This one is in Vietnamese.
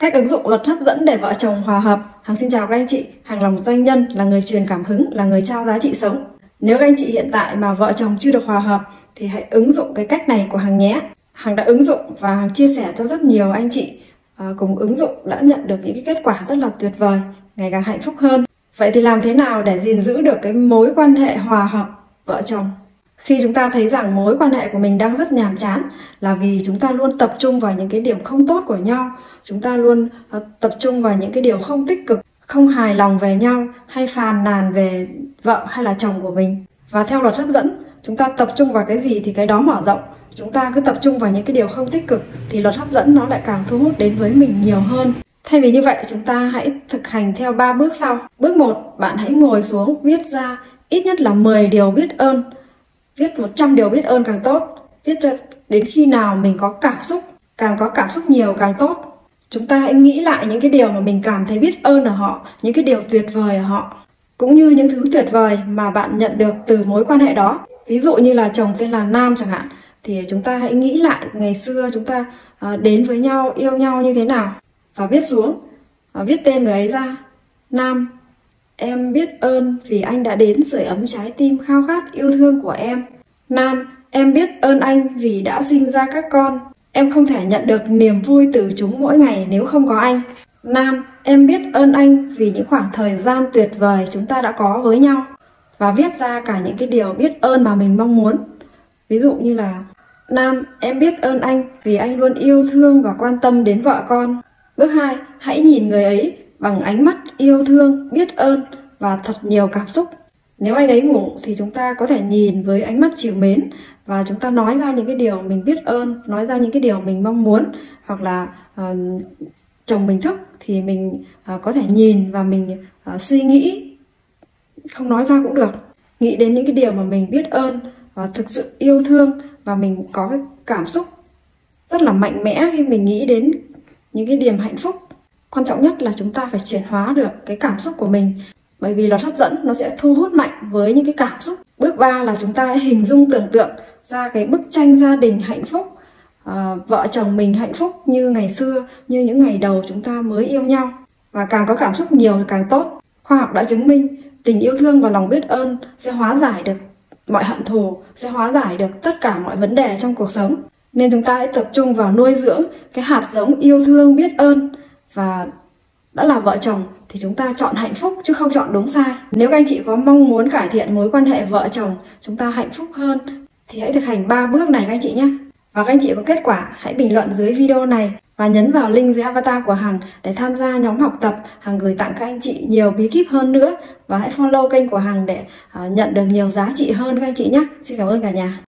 Cách ứng dụng luật hấp dẫn để vợ chồng hòa hợp. Hằng xin chào các anh chị. Hằng là một doanh nhân, là người truyền cảm hứng, là người trao giá trị sống. Nếu các anh chị hiện tại mà vợ chồng chưa được hòa hợp thì hãy ứng dụng cái cách này của Hằng nhé. Hằng đã ứng dụng và Hằng chia sẻ cho rất nhiều anh chị à, cùng ứng dụng đã nhận được những cái kết quả rất là tuyệt vời, ngày càng hạnh phúc hơn. Vậy thì làm thế nào để gìn giữ được cái mối quan hệ hòa hợp vợ chồng? Khi chúng ta thấy rằng mối quan hệ của mình đang rất nhàm chán là vì chúng ta luôn tập trung vào những cái điểm không tốt của nhau, chúng ta luôn ờ, tập trung vào những cái điều không tích cực, không hài lòng về nhau hay phàn nàn về vợ hay là chồng của mình. Và theo luật hấp dẫn, chúng ta tập trung vào cái gì thì cái đó mở rộng. Chúng ta cứ tập trung vào những cái điều không tích cực thì luật hấp dẫn nó lại càng thu hút đến với mình nhiều hơn. Thay vì như vậy, chúng ta hãy thực hành theo 3 bước sau. Bước 1, bạn hãy ngồi xuống viết ra ít nhất là 10 điều biết ơn viết 100 điều biết ơn càng tốt viết cho đến khi nào mình có cảm xúc, càng có cảm xúc nhiều càng tốt. Chúng ta hãy nghĩ lại những cái điều mà mình cảm thấy biết ơn ở họ, những cái điều tuyệt vời ở họ, cũng như những thứ tuyệt vời mà bạn nhận được từ mối quan hệ đó. Ví dụ như là chồng tên là nam chẳng hạn, thì chúng ta hãy nghĩ lại ngày xưa chúng ta ờ, đến với nhau, yêu nhau như thế nào. Và viết xuống và viết tên người ấy ra, nam. Em biết ơn vì anh đã đến sưởi ấm trái tim khao khát yêu thương của em. Nam, em biết ơn anh vì đã sinh ra các con. Em không thể nhận được niềm vui từ chúng mỗi ngày nếu không có anh. Nam, em biết ơn anh vì những khoảng thời gian tuyệt vời chúng ta đã có với nhau. Và viết ra cả những cái điều biết ơn mà mình mong muốn. Ví dụ như là Nam, em biết ơn anh vì anh luôn yêu thương và quan tâm đến vợ con. Bước 2, hãy nhìn người ấy bằng ánh mắt yêu thương, biết ơn và thật nhiều cảm xúc. Nếu anh ấy ngủ thì chúng ta có thể nhìn với ánh mắt chiều mến và chúng ta nói ra những cái điều mình biết ơn, nói ra những cái điều mình mong muốn hoặc là uh, chồng mình thức thì mình uh, có thể nhìn và mình uh, suy nghĩ không nói ra cũng được nghĩ đến những cái điều mà mình biết ơn và thực sự yêu thương và mình có cái cảm xúc rất là mạnh mẽ khi mình nghĩ đến những cái điểm hạnh phúc quan trọng nhất là chúng ta phải chuyển hóa được cái cảm xúc của mình. Bởi vì luật hấp dẫn nó sẽ thu hút mạnh với những cái cảm xúc. Bước ba là chúng ta hãy hình dung tưởng tượng ra cái bức tranh gia đình hạnh phúc à, vợ chồng mình hạnh phúc như ngày xưa như những ngày đầu chúng ta mới yêu nhau. Và càng có cảm xúc nhiều thì càng tốt. Khoa học đã chứng minh tình yêu thương và lòng biết ơn sẽ hóa giải được mọi hận thù sẽ hóa giải được tất cả mọi vấn đề trong cuộc sống. Nên chúng ta hãy tập trung vào nuôi dưỡng cái hạt giống yêu thương biết ơn và đã là vợ chồng thì chúng ta chọn hạnh phúc chứ không chọn đúng sai. Nếu các anh chị có mong muốn cải thiện mối quan hệ vợ chồng, chúng ta hạnh phúc hơn thì hãy thực hành ba bước này các anh chị nhé. Và các anh chị có kết quả, hãy bình luận dưới video này và nhấn vào link dưới avatar của Hằng để tham gia nhóm học tập. Hằng gửi tặng các anh chị nhiều bí kíp hơn nữa và hãy follow kênh của Hằng để à, nhận được nhiều giá trị hơn các anh chị nhé. Xin cảm ơn cả nhà.